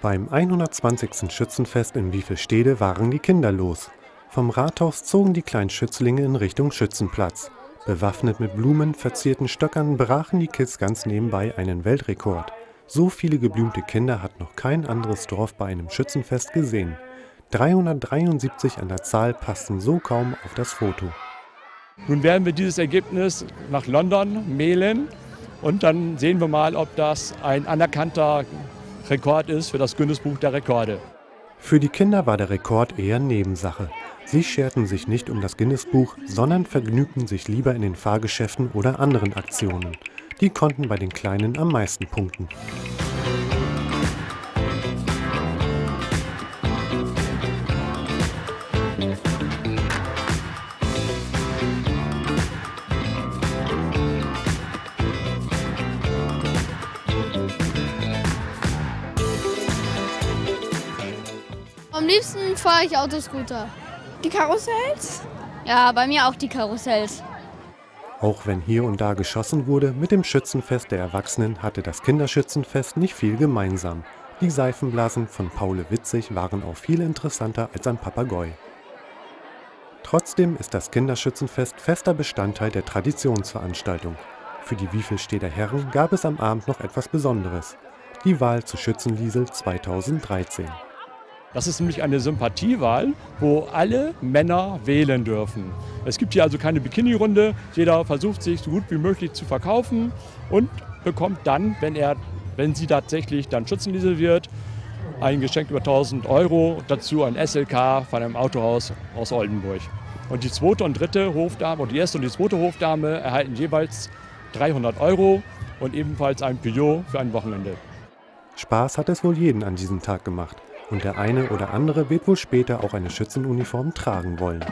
Beim 120. Schützenfest in Wiefelstede waren die Kinder los. Vom Rathaus zogen die kleinen Schützlinge in Richtung Schützenplatz. Bewaffnet mit Blumen verzierten Stöckern brachen die Kids ganz nebenbei einen Weltrekord. So viele geblümte Kinder hat noch kein anderes Dorf bei einem Schützenfest gesehen. 373 an der Zahl passten so kaum auf das Foto. Nun werden wir dieses Ergebnis nach London mailen und dann sehen wir mal, ob das ein anerkannter Rekord ist für das Guinness-Buch der Rekorde. Für die Kinder war der Rekord eher Nebensache. Sie scherten sich nicht um das Guinness-Buch, sondern vergnügten sich lieber in den Fahrgeschäften oder anderen Aktionen. Die konnten bei den Kleinen am meisten punkten. Am liebsten fahre ich Autoscooter. Die Karussells? Ja, bei mir auch die Karussells. Auch wenn hier und da geschossen wurde, mit dem Schützenfest der Erwachsenen hatte das Kinderschützenfest nicht viel gemeinsam. Die Seifenblasen von Paule Witzig waren auch viel interessanter als ein Papagoi. Trotzdem ist das Kinderschützenfest fester Bestandteil der Traditionsveranstaltung. Für die Wiefelsteder Herren gab es am Abend noch etwas Besonderes. Die Wahl zu Schützenliesel 2013. Das ist nämlich eine Sympathiewahl, wo alle Männer wählen dürfen. Es gibt hier also keine Bikini-Runde. Jeder versucht sich so gut wie möglich zu verkaufen und bekommt dann, wenn, er, wenn sie tatsächlich dann Schützenliesel wird, ein Geschenk über 1000 Euro, dazu ein SLK von einem Autohaus aus Oldenburg. Und die zweite und dritte Hofdame, und die erste und die zweite Hofdame erhalten jeweils 300 Euro und ebenfalls ein Peugeot für ein Wochenende. Spaß hat es wohl jeden an diesem Tag gemacht und der eine oder andere wird wohl später auch eine Schützenuniform tragen wollen.